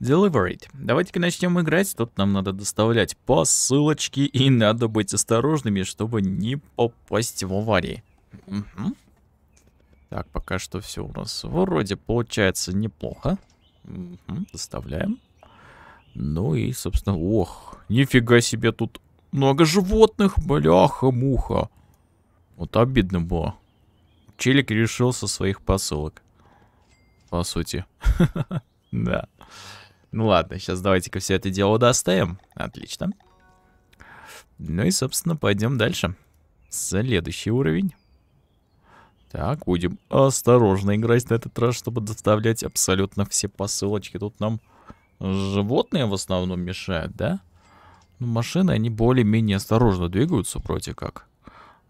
Delivered. Давайте-ка начнем играть. Тут нам надо доставлять посылочки, и надо быть осторожными, чтобы не попасть в аварии. Угу. Так, пока что все у нас вроде получается неплохо. Угу, доставляем. Ну и, собственно, ох, нифига себе тут много животных, бляха-муха. Вот обидно было. Челик решил со своих посылок. По сути. Да. Ну ладно, сейчас давайте-ка все это дело доставим. Отлично. Ну и, собственно, пойдем дальше. Следующий уровень. Так, будем осторожно играть на этот раз, чтобы доставлять абсолютно все посылочки. Тут нам животные в основном мешают, да? Ну, машины, они более-менее осторожно двигаются, вроде как.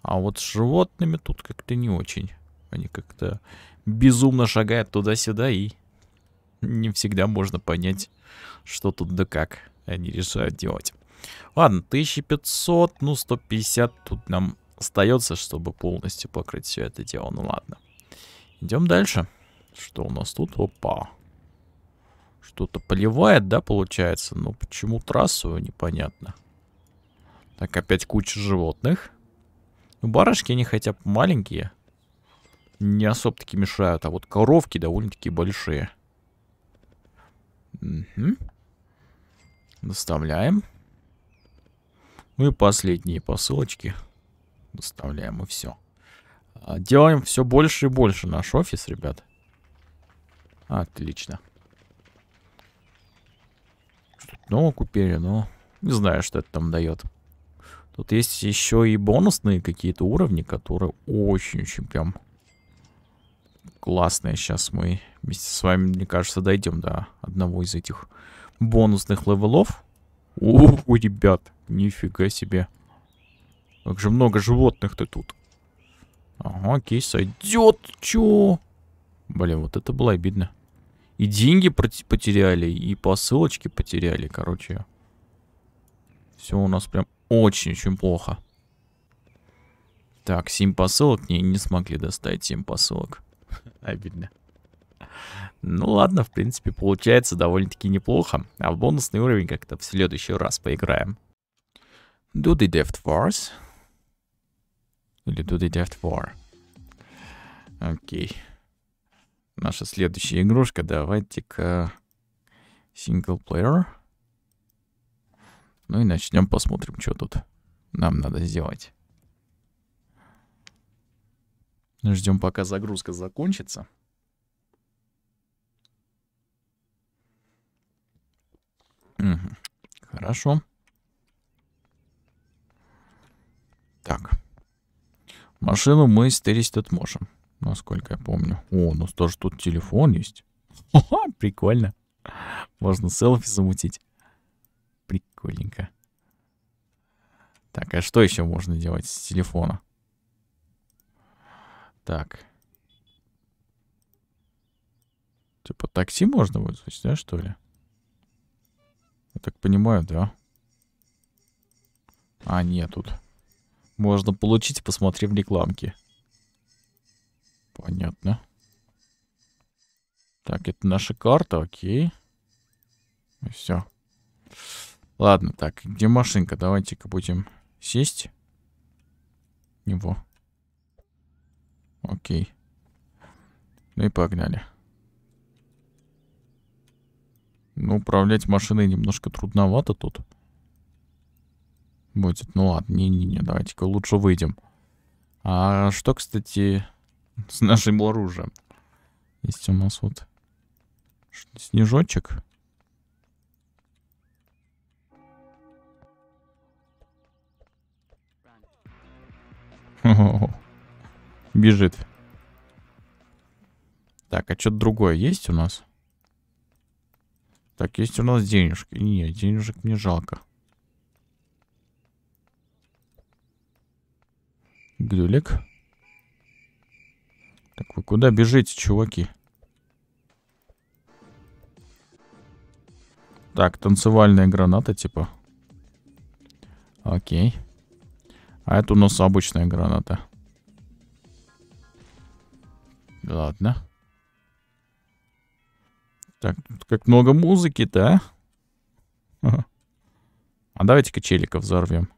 А вот с животными тут как-то не очень. Они как-то безумно шагают туда-сюда и не всегда можно понять, что тут да как они решают делать. Ладно, 1500, ну 150 тут нам остается, чтобы полностью покрыть все это дело. Ну ладно. Идем дальше. Что у нас тут? Опа. Что-то поливает, да, получается? Но почему трассу, непонятно. Так, опять куча животных. Ну, барышки, они хотя бы маленькие. Не особо-таки мешают. А вот коровки довольно-таки большие. Угу. Доставляем. Ну и последние посылочки. Доставляем и все. А, делаем все больше и больше наш офис, ребят. Отлично. Что-то нового купили, но не знаю, что это там дает. Тут есть еще и бонусные какие-то уровни, которые очень-очень прям классные. Сейчас мы вместе с вами, мне кажется, дойдем до одного из этих бонусных level ов. О, ребят, нифига себе. Как же много животных-то тут. Ага, окей, сойдет. Чё? Блин, вот это было обидно. И деньги потеряли, и посылочки потеряли, короче. Все у нас прям очень-очень плохо. Так, 7 посылок. Не, не смогли достать 7 посылок. Обидно. Ну ладно, в принципе, получается довольно-таки неплохо. А в бонусный уровень как-то в следующий раз поиграем. Do the Deft Wars. Или Do the Deft War. Окей. Наша следующая игрушка. Давайте-ка... Player. Ну и начнем, посмотрим, что тут нам надо сделать. Ждем, пока загрузка закончится. Угу. Хорошо. Так. Машину мы стереть тут можем. Насколько я помню. О, у нас тоже тут телефон есть. Ха, прикольно. Можно селфи замутить. Прикольненько. Так, а что еще можно делать с телефона? Так. Типа такси можно вызвать, да, что ли? Я так понимаю, да. А, нет, тут. Можно получить, посмотрев рекламки. Понятно. Так, это наша карта, окей. Все. Ладно, так, где машинка? Давайте-ка будем сесть. Него. Окей. Ну и погнали. Ну, управлять машиной немножко трудновато тут. Будет. Ну ладно, не-не-не, давайте-ка лучше выйдем. А что, кстати, с нашим оружием? Есть у нас вот снежочек. Бежит. Так, а что-то другое есть у нас? Так, есть у нас денежки. Нет, денежек мне жалко. Глюлик. Так, вы куда бежите, чуваки? Так, танцевальная граната, типа. Окей. А это у нас обычная граната. Ладно. Так, как много музыки-то, а? А давайте-ка челиков взорвем.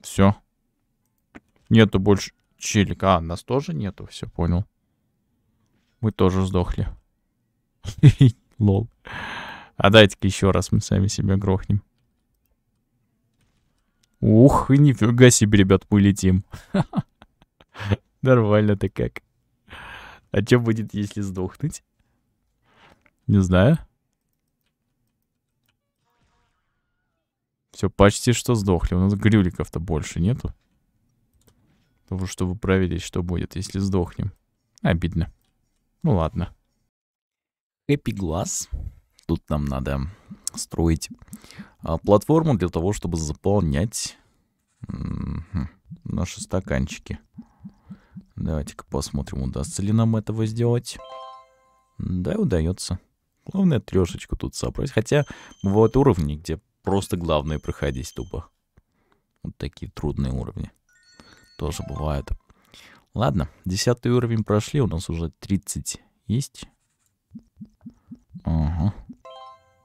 Все. Нету больше челика. А, нас тоже нету, все понял. Мы тоже сдохли. Лол. А дайте-ка еще раз мы сами себя грохнем. Ух, нифига себе, ребят, мы летим. Нормально-то как. А что будет, если сдохнуть? Не знаю. Все, почти что сдохли. У нас грюликов-то больше нету. Того, чтобы проверить, что будет, если сдохнем. Обидно. Ну ладно. Happy Glass. Тут нам надо строить а, платформу для того, чтобы заполнять наши стаканчики. Давайте-ка посмотрим, удастся ли нам этого сделать. Да, удается. Главное трешечку тут собрать. Хотя бывают уровни, где просто главное проходить тупо. Вот такие трудные уровни. Тоже бывают. Ладно, десятый уровень прошли, у нас уже 30 есть. Ага.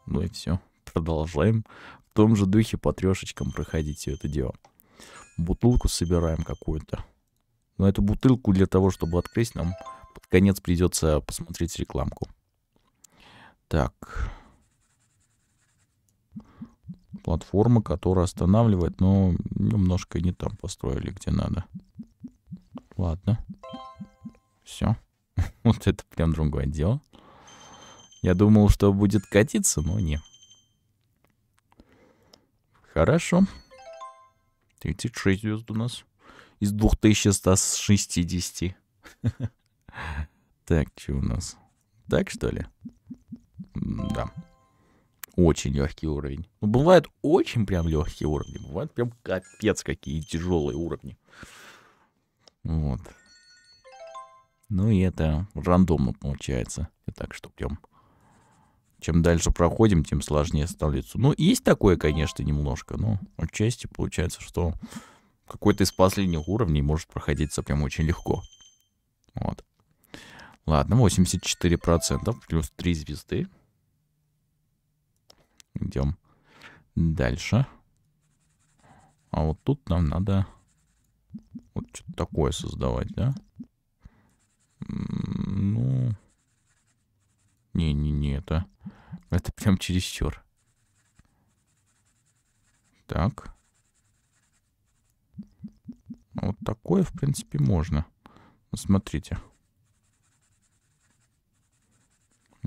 Ну и все. Продолжаем в том же духе по трешечкам проходить все это дело. Бутылку собираем какую-то. Но эту бутылку для того, чтобы открыть, нам под конец придется посмотреть рекламку. Так платформа, которая останавливает, но немножко не там построили, где надо. Ладно. Все. вот это прям другое дело. Я думал, что будет катиться, но не. Хорошо. 36 звезд у нас. Из 2160. так, что у нас? Так, что ли? Да очень легкий уровень. Ну, бывают очень прям легкие уровни, бывают прям капец какие тяжелые уровни. Вот. Ну и это рандомно получается. Так что прям... Чем дальше проходим, тем сложнее становится. Ну, есть такое, конечно, немножко, но отчасти получается, что какой-то из последних уровней может проходиться прям очень легко. Вот. Ладно, 84%, плюс 3 звезды. Идем дальше. А вот тут нам надо вот что-то такое создавать, да? Ну... Не-не-не, это... Это прям чересчур. Так. Вот такое, в принципе, можно. Смотрите.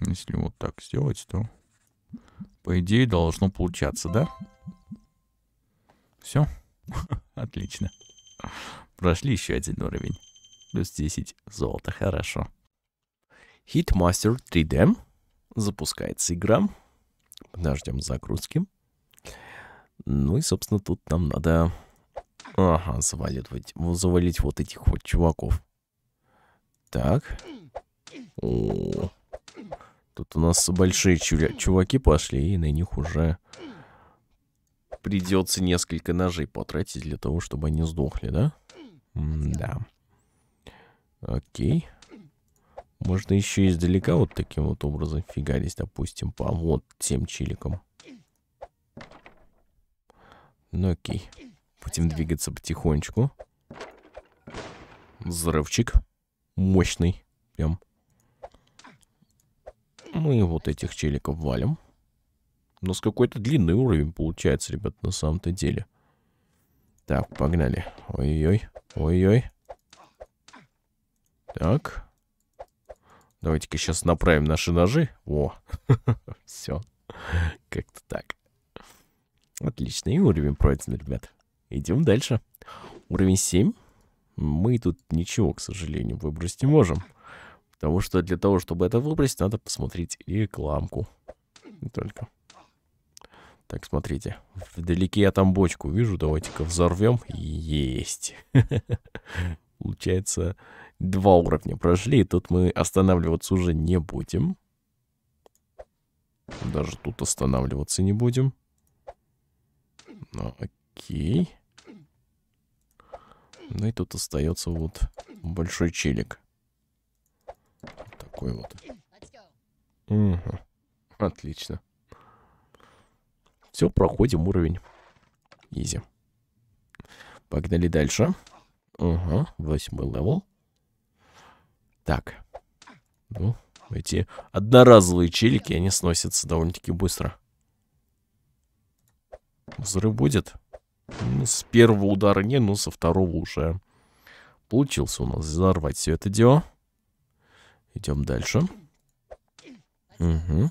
Если вот так сделать, то... По идее, должно получаться, да? Все. Отлично. Прошли еще один уровень. Плюс 10 золота, хорошо. Hitmaster 3D. Запускается игра. Подождем загрузки. Ну и, собственно, тут нам надо... Ага, завалить, завалить вот этих вот чуваков. Так. О, Тут у нас большие чуваки пошли, и на них уже придется несколько ножей потратить для того, чтобы они сдохли, да? М да. Окей. Можно еще издалека вот таким вот образом фигарить, допустим, по вот тем чиликам. Ну окей. Будем двигаться потихонечку. Взрывчик. Мощный. Прям. Мы вот этих челиков валим. У нас какой-то длинный уровень получается, ребят, на самом-то деле. Так, погнали. Ой-ой, ой-ой. Так. Давайте-ка сейчас направим наши ножи. О, все. Как-то так. Отличный уровень пройден, ребят. Идем дальше. Уровень 7. Мы тут ничего, к сожалению, выбрать не можем. Потому что для того, чтобы это выбрать, надо посмотреть рекламку. Не только. Так, смотрите. Вдалеке я там бочку вижу. Давайте-ка взорвем. Есть. Получается, два уровня прошли. И тут мы останавливаться уже не будем. Даже тут останавливаться не будем. Ну, окей. Ну и тут остается вот большой челик. такой вот. Угу. Отлично. Все, проходим уровень. Easy. Погнали дальше. Угу, восьмой level. Так. Ну, эти одноразовые челики, они сносятся довольно-таки быстро. Взрыв будет? Ну, с первого удара не, но со второго уже получился у нас взорвать все это дело. Идем дальше. Угу.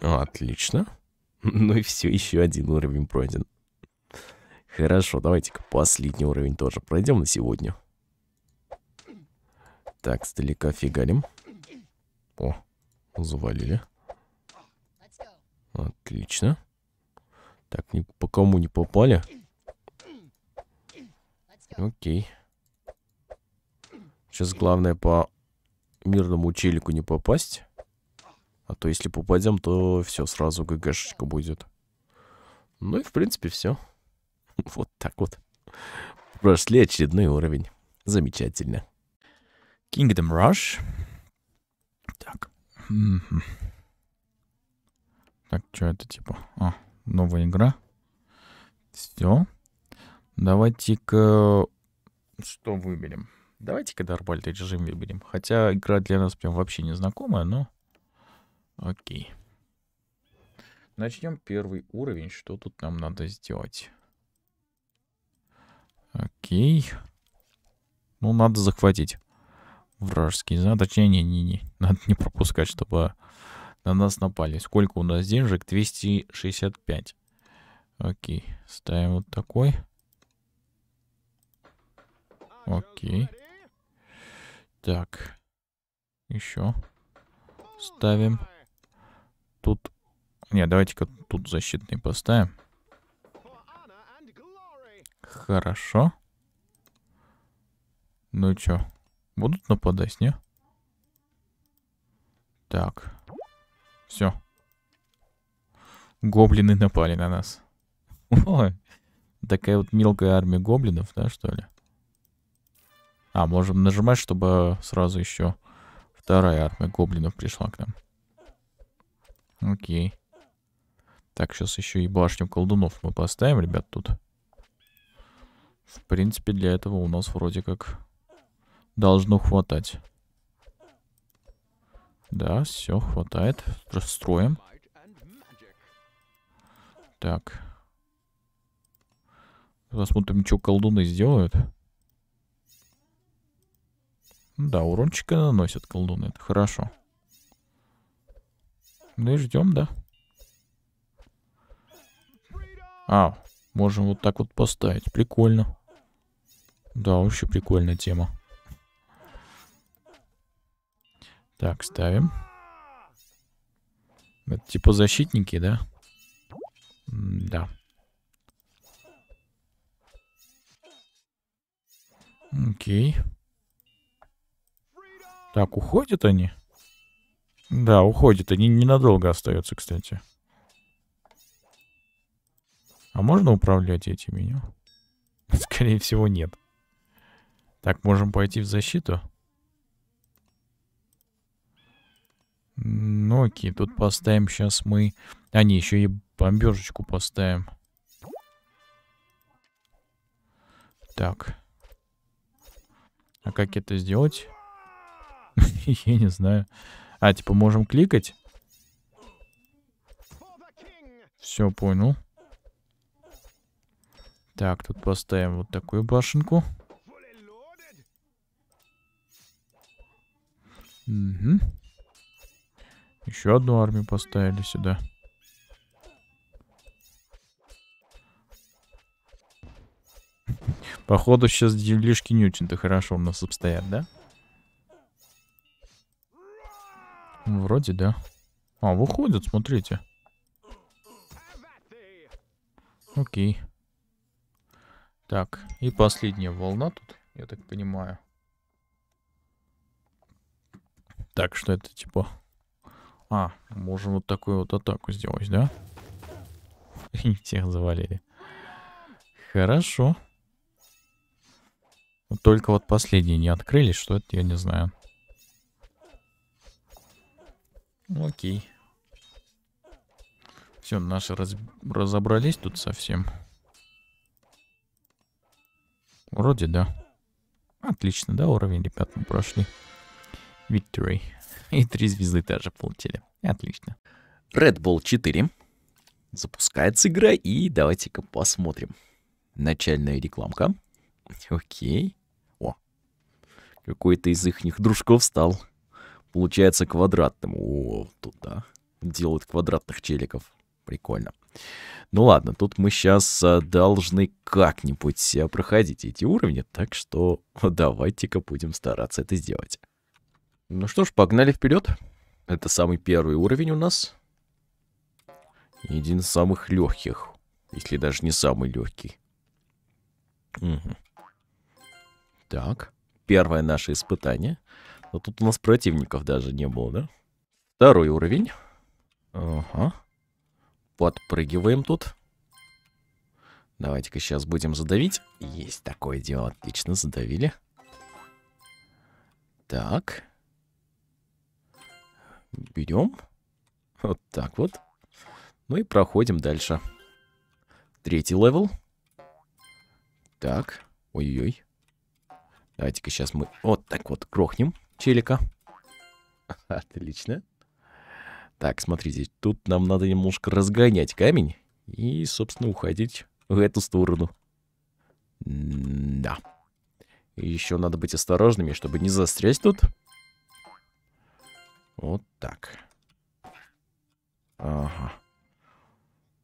Отлично. Ну и все, еще один уровень пройден. Хорошо, давайте-ка последний уровень тоже пройдем на сегодня. Так, сдалека фигалим. О, завалили. Отлично. Так, ни по кому не попали. Окей. Сейчас главное по мирному челику не попасть. А то если попадем, то все, сразу ГГшечка будет. Ну и в принципе все. Вот так вот. Прошли очередной уровень. Замечательно. Kingdom Rush. Так. Так, что это типа? А, новая игра. Все. Давайте-ка... Что выберем? Давайте-ка Дарбальный режим выберем. Хотя игра для нас прям вообще незнакомая, но... Окей. Начнем первый уровень. Что тут нам надо сделать? Окей. Ну, надо захватить вражеский зад. Точнее, не, не, не. Надо не пропускать, чтобы на нас напали. Сколько у нас денежек? 265. Окей. Ставим вот такой. Окей. Так. Еще. Ставим. Тут... Не, давайте-ка тут защитный поставим. Хорошо. Ну чё, будут нападать, не? Так. Все. Гоблины напали на нас. Ой, такая вот мелкая армия гоблинов, да, что ли? А, можем нажимать, чтобы сразу еще вторая армия гоблинов пришла к нам. Окей. Так, сейчас еще и башню колдунов мы поставим, ребят, тут. В принципе, для этого у нас вроде как должно хватать. Да, все, хватает. Расстроим. Так. Посмотрим, что колдуны сделают. Да, урончика наносят колдуны, это хорошо. Ну и ждем, да. А, можем вот так вот поставить. Прикольно. Да, вообще прикольная тема. Так, ставим. Это типа защитники, да? Да. Окей. Так, уходят они? Да, уходят. Они ненадолго остаются, кстати. А можно управлять этими? Скорее всего, нет. Так, можем пойти в защиту. Ну окей, тут поставим сейчас мы... А, не, еще и бомбежечку поставим. Так. А как это сделать? Я не знаю. А, типа можем кликать? Все, понял. Так, тут поставим вот такую башенку. Угу. Еще одну армию поставили сюда. Походу сейчас делишки очень-то хорошо у нас обстоят, да? Вроде да. А, выходят, смотрите. Окей. Так, и последняя волна тут, я так понимаю. Так, что это типа а, можем вот такую вот атаку сделать, да? И всех завалили. Хорошо. Только вот последние не открылись, что это, я не знаю. Окей. Все, наши раз... разобрались тут совсем. Вроде да. Отлично, да, уровень, ребят, мы прошли. Victory. И три звезды тоже получили. Отлично. Red Bull 4. Запускается игра, и давайте-ка посмотрим. Начальная рекламка. Окей. О, какой-то из их дружков стал, получается, квадратным. О, туда. Делают квадратных челиков. Прикольно. Ну ладно, тут мы сейчас а, должны как-нибудь а, проходить эти уровни, так что давайте-ка будем стараться это сделать. Ну что ж, погнали вперед. Это самый первый уровень у нас. Один из самых легких, если даже не самый легкий. Угу. Так, первое наше испытание. Но тут у нас противников даже не было, да? Второй уровень. Ага. Подпрыгиваем тут. Давайте-ка сейчас будем задавить. Есть такое дело. Отлично, задавили. Так. Берем. Вот так вот. Ну и проходим дальше. Третий level. Так. Ой-ой-ой. Давайте-ка сейчас мы вот так вот грохнем челика. Отлично. Так, смотрите, тут нам надо немножко разгонять камень и, собственно, уходить в эту сторону. М да. Еще надо быть осторожными, чтобы не застрять тут. Вот так. Ага.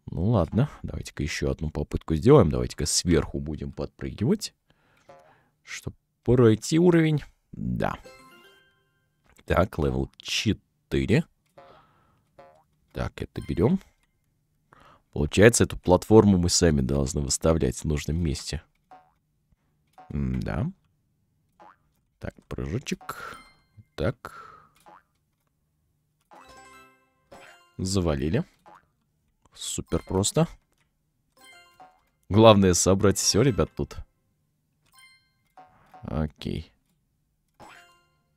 Ну ладно, давайте-ка еще одну попытку сделаем. Давайте-ка сверху будем подпрыгивать. Чтобы пройти уровень. Да. Так, level 4. Так, это берем. Получается, эту платформу мы сами должны выставлять в нужном месте. М да. Так, прыжочек. Так. Завалили. Супер просто. Главное собрать все, ребят, тут. Окей.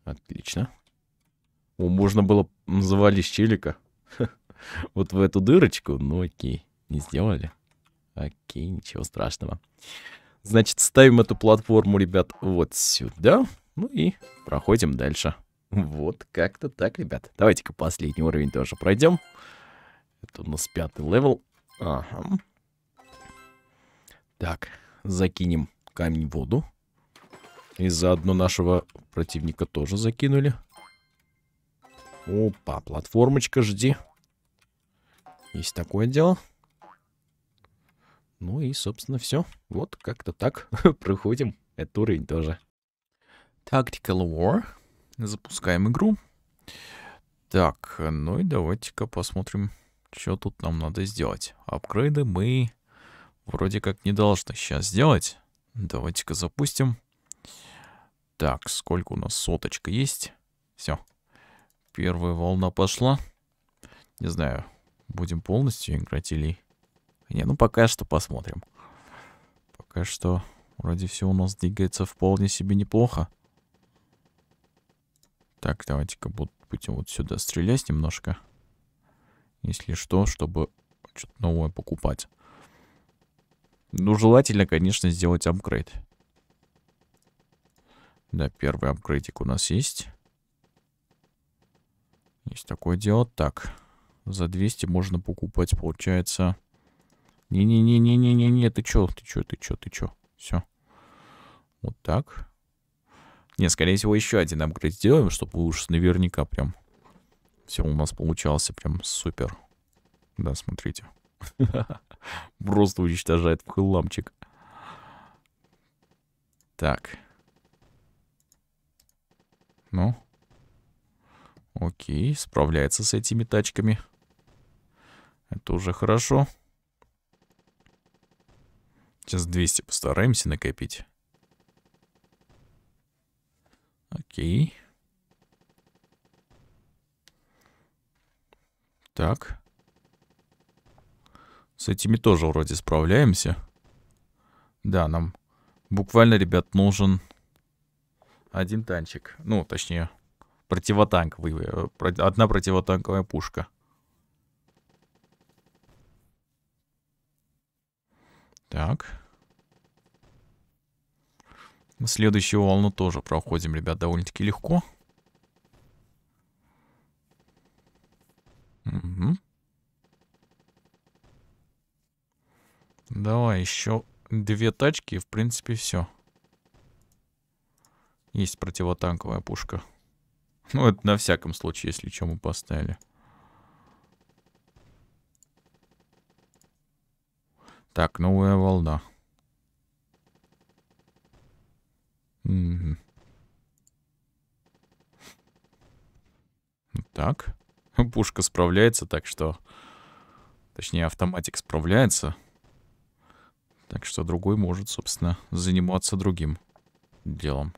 Отлично. О, можно было завалить челика. вот в эту дырочку. Ну окей, не сделали. Окей, ничего страшного. Значит, ставим эту платформу, ребят, вот сюда. Ну и проходим дальше. Вот как-то так, ребят. Давайте-ка последний уровень тоже пройдем. Это у нас пятый level. Ага. Так, закинем камень в воду. И заодно нашего противника тоже закинули. Опа, платформочка, жди. Есть такое дело. Ну и, собственно, все. Вот как-то так проходим этот уровень тоже. Tactical War. Запускаем игру. Так, ну и давайте-ка посмотрим, что тут нам надо сделать. Апгрейды мы вроде как не должны сейчас сделать. Давайте-ка запустим. Так, сколько у нас соточка есть? Все. Первая волна пошла. Не знаю, будем полностью играть или... Не, ну пока что посмотрим. Пока что вроде все у нас двигается вполне себе неплохо. Так, давайте-ка будем вот сюда стрелять немножко. Если что, чтобы что-то новое покупать. Ну, желательно, конечно, сделать апгрейд. Да, первый апгрейдик у нас есть. Есть такое дело. Так. За 200 можно покупать, получается... Не-не-не-не-не-не-не, ты чё, ты чё, ты чё, ты чё. Все. Вот так. Не, скорее всего, еще один апгрейд сделаем, чтобы уж наверняка прям все у нас получался прям супер. Да, смотрите. Просто уничтожает хламчик. Так. Ну. Окей, справляется с этими тачками. Это уже хорошо. Сейчас 200 постараемся накопить. Окей. Так. С этими тоже вроде справляемся. Да, нам буквально, ребят, нужен один танчик. Ну, точнее, противотанковый. э, Одна противотанковая пушка. Так. Следующую волну тоже проходим, ребят, довольно-таки легко. Мгм. Давай еще две тачки, и в принципе все. Есть противотанковая пушка. Ну, это на всяком случае, если что, мы поставили. Так, новая волна. Так. Пушка справляется, так что... Точнее, автоматик справляется. Так что другой может, собственно, заниматься другим делом.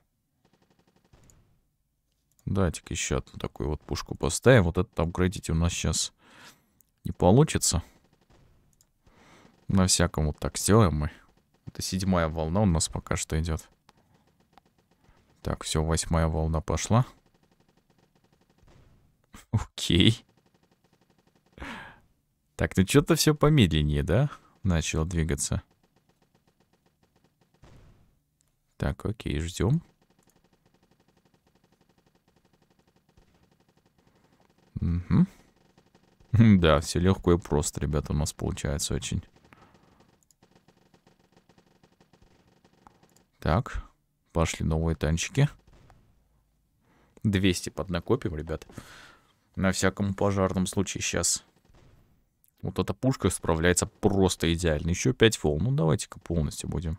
Давайте-ка еще одну такую вот пушку поставим. Вот этот апгрейдить у нас сейчас не получится. На всяком вот так сделаем мы. Это седьмая волна у нас пока что идет. Так, все, восьмая волна пошла. Окей. Так, ну что-то все помедленнее, да? Начало двигаться. Так, окей, ждем. Угу. Да, все легко и просто, ребята, у нас получается очень. Так, пошли новые танчики. 200 поднакопим, ребят. На всяком пожарном случае сейчас. Вот эта пушка справляется просто идеально. Еще 5 волн. Ну, давайте-ка полностью будем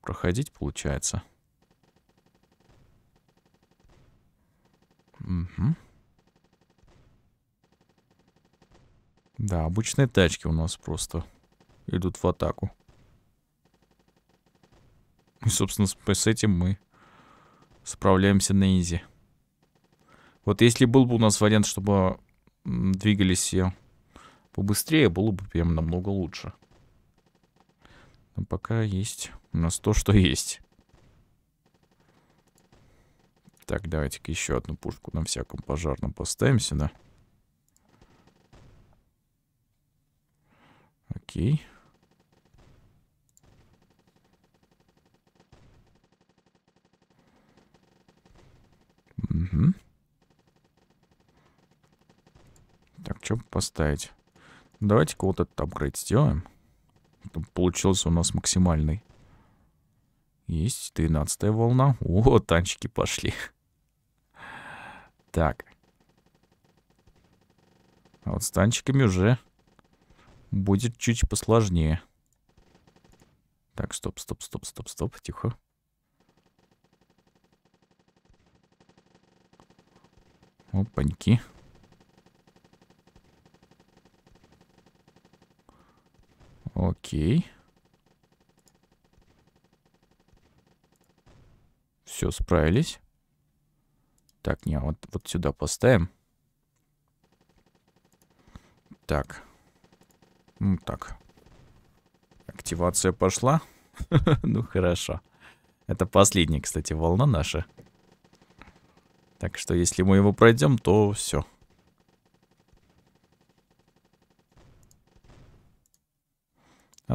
проходить, получается. Угу. Да, обычные тачки у нас просто идут в атаку. И, собственно, с, этим мы справляемся на изи. Вот если был бы у нас вариант, чтобы двигались все побыстрее, было бы прям намного лучше. Но пока есть у нас то, что есть. Так, давайте-ка еще одну пушку на всяком пожарном поставим сюда. Окей. Угу. Так, что поставить? Давайте-ка вот этот апгрейд сделаем. Чтобы Получился у нас максимальный. Есть 13 волна. О, танчики пошли. Так. А вот с танчиками уже будет чуть посложнее. Так, стоп, стоп, стоп, стоп, стоп, тихо. Опаньки. Окей. Все, справились. Так, не, вот, вот сюда поставим. Так. Ну, так. Активация пошла. ну, хорошо. Это последняя, кстати, волна наша. Так что, если мы его пройдем, то все.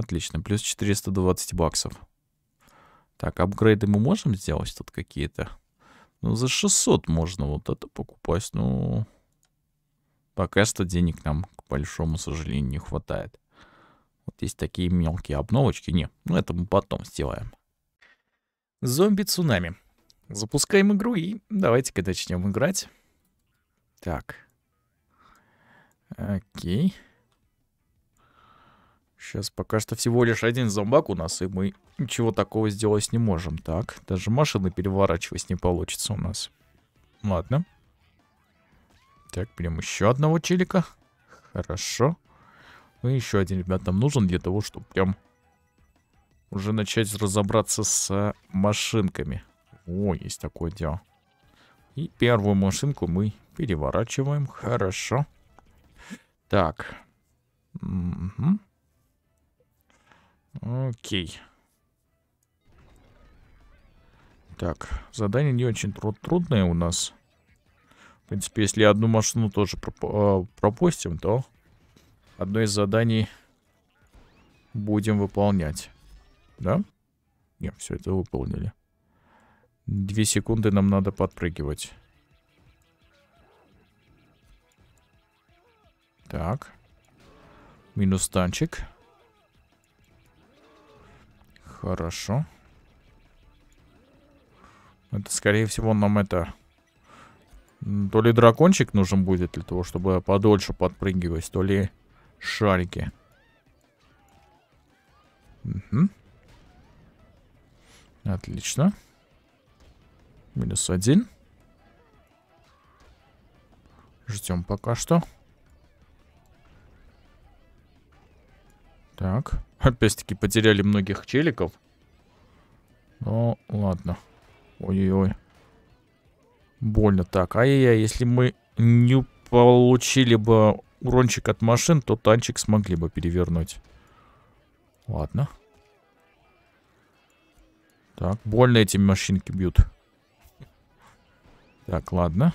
Отлично, плюс 420 баксов. Так, апгрейды мы можем сделать тут какие-то? Ну, за 600 можно вот это покупать, ну... Пока что денег нам, к большому сожалению, не хватает. Вот есть такие мелкие обновочки. Не, ну это мы потом сделаем. Зомби-цунами. Запускаем игру и давайте-ка начнем играть. Так. Окей. Сейчас пока что всего лишь один зомбак у нас, и мы ничего такого сделать не можем. Так, даже машины переворачивать не получится у нас. Ладно. Так, берем еще одного челика. Хорошо. Ну, еще один, ребят, нам нужен для того, чтобы прям уже начать разобраться с э, машинками. О, есть такое дело. И первую машинку мы переворачиваем. Хорошо. Так. Мгм. Окей. Так, задание не очень труд трудное у нас. В принципе, если одну машину тоже проп э, пропустим, то одно из заданий будем выполнять. Да? Нет, все это выполнили. Две секунды нам надо подпрыгивать. Так. Минус танчик. Хорошо. Это, скорее всего, нам это... То ли дракончик нужен будет для того, чтобы подольше подпрыгивать, то ли шарики. Угу. Отлично. Минус один. Ждем пока что. Так. Опять-таки потеряли многих челиков. Ну, ладно. Ой-ой-ой. Больно так. Ай-яй-яй, если мы не получили бы урончик от машин, то танчик смогли бы перевернуть. Ладно. Так, больно эти машинки бьют. Так, ладно.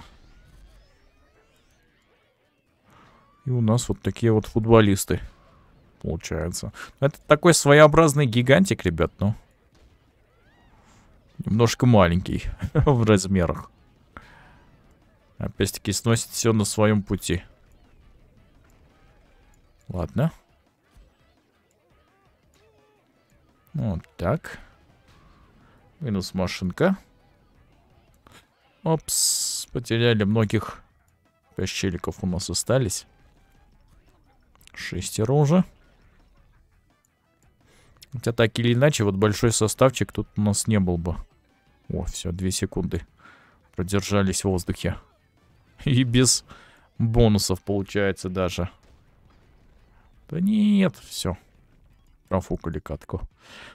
И у нас вот такие вот футболисты. Получается. Это такой своеобразный гигантик, ребят, ну. Немножко маленький в размерах. Опять-таки сносит все на своем пути. Ладно. Вот так. Минус машинка. Опс. Потеряли многих. Пять челиков у нас остались. Шестеро уже. Хотя так или иначе, вот большой составчик тут у нас не был бы. О, все, две секунды. Продержались в воздухе. И без бонусов получается даже. Да нет, все. Профукали катку.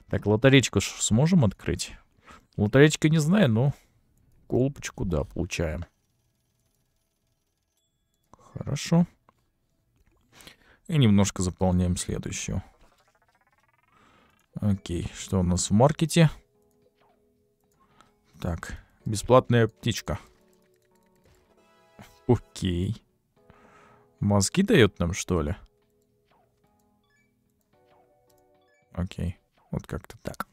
Так, лотеречку сможем открыть? Лотеречка не знаю, но колбочку, да, получаем. Хорошо. И немножко заполняем следующую. Окей, что у нас в маркете? Так, бесплатная птичка. Окей. Мозги дает нам, что ли? Окей, вот как-то так.